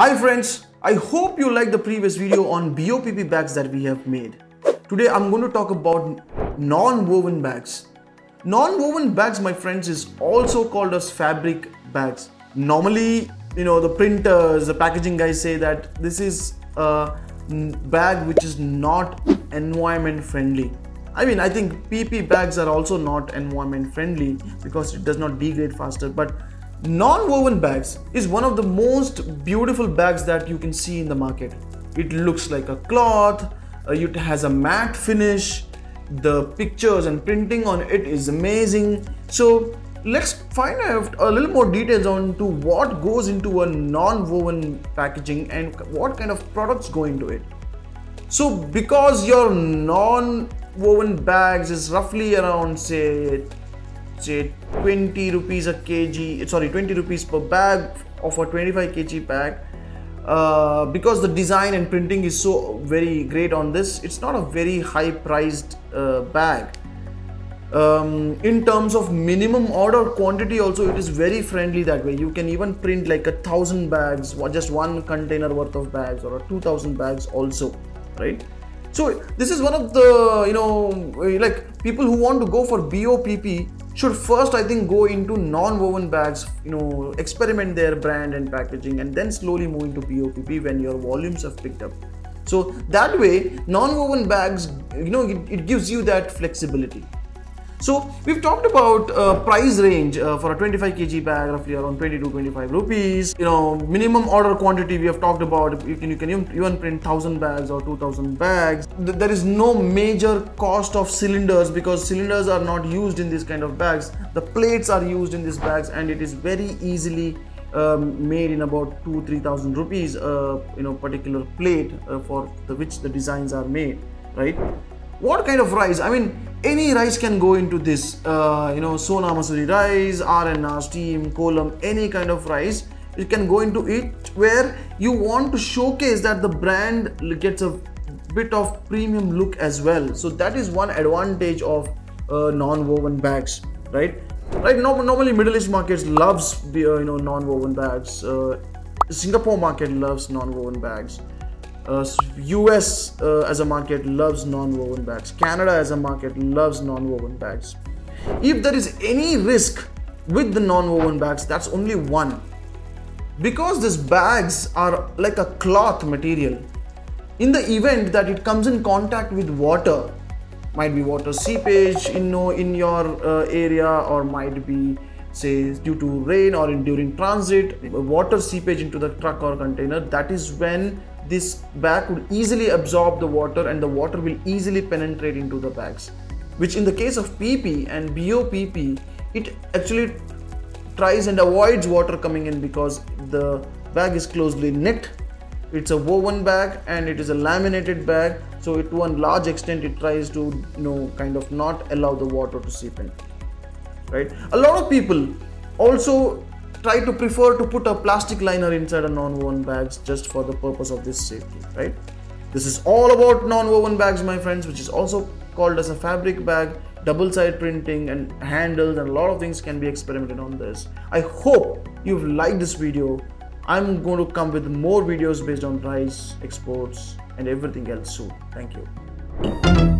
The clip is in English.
Hi friends, I hope you liked the previous video on BOPP bags that we have made. Today I'm going to talk about non-woven bags. Non-woven bags, my friends, is also called as fabric bags. Normally, you know, the printers, the packaging guys say that this is a bag which is not environment friendly. I mean, I think PP bags are also not environment friendly because it does not degrade faster, but Non-woven bags is one of the most beautiful bags that you can see in the market. It looks like a cloth, uh, it has a matte finish, the pictures and printing on it is amazing. So let's find out a little more details on to what goes into a non-woven packaging and what kind of products go into it. So because your non-woven bags is roughly around say say 20 rupees a kg sorry 20 rupees per bag of a 25 kg bag. Uh, because the design and printing is so very great on this it's not a very high priced uh, bag. Um, in terms of minimum order quantity also it is very friendly that way. You can even print like a thousand bags or just one container worth of bags or a 2000 bags also right? So this is one of the you know like people who want to go for bopp should first I think go into non-woven bags, you know, experiment their brand and packaging and then slowly move into BOPP when your volumes have picked up. So that way, non-woven bags, you know, it, it gives you that flexibility. So we've talked about uh, price range uh, for a 25 kg bag, roughly around 20 to 25 rupees. You know, minimum order quantity we have talked about. You can you can even print 1000 bags or 2000 bags. There is no major cost of cylinders because cylinders are not used in this kind of bags. The plates are used in these bags, and it is very easily um, made in about two three thousand rupees. Uh, you know, particular plate uh, for the which the designs are made, right? What kind of rice? I mean any rice can go into this uh, you know sona masuri rice rnr steam kolam any kind of rice you can go into it where you want to showcase that the brand gets a bit of premium look as well. So that is one advantage of uh, non-woven bags right? Right normally middle east markets loves uh, you know non-woven bags uh, singapore market loves non-woven bags uh, US uh, as a market loves non-woven bags. Canada as a market loves non-woven bags. If there is any risk with the non-woven bags, that's only one. Because these bags are like a cloth material, in the event that it comes in contact with water, might be water seepage in, in your uh, area or might be say due to rain or in, during transit water seepage into the truck or container that is when this bag would easily absorb the water and the water will easily penetrate into the bags. Which in the case of PP and BOPP it actually tries and avoids water coming in because the bag is closely knit. It's a woven bag and it is a laminated bag. So it, to a large extent it tries to you know kind of not allow the water to seep in right? A lot of people also try to prefer to put a plastic liner inside a non-woven bags just for the purpose of this safety right? This is all about non-woven bags my friends which is also called as a fabric bag double side printing and handles and a lot of things can be experimented on this. I hope you've liked this video. I'm going to come with more videos based on rice exports and everything else soon. Thank you